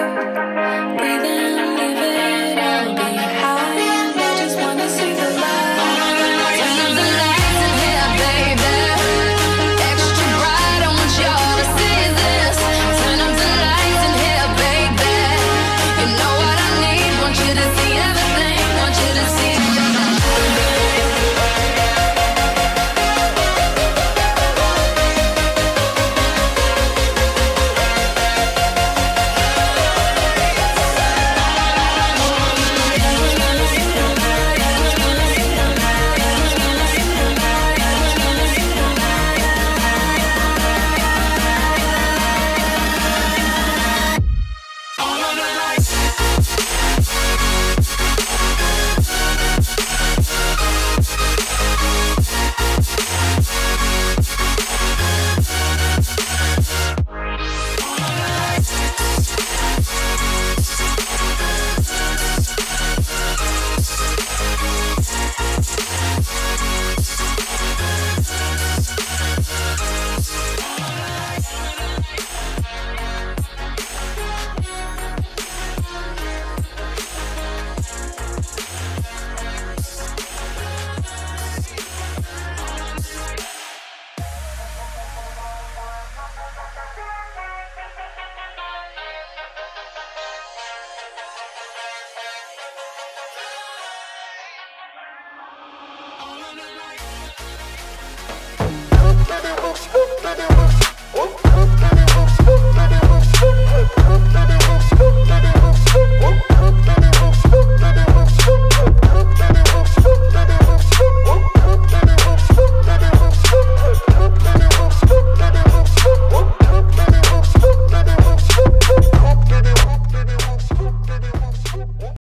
Thank you. but it was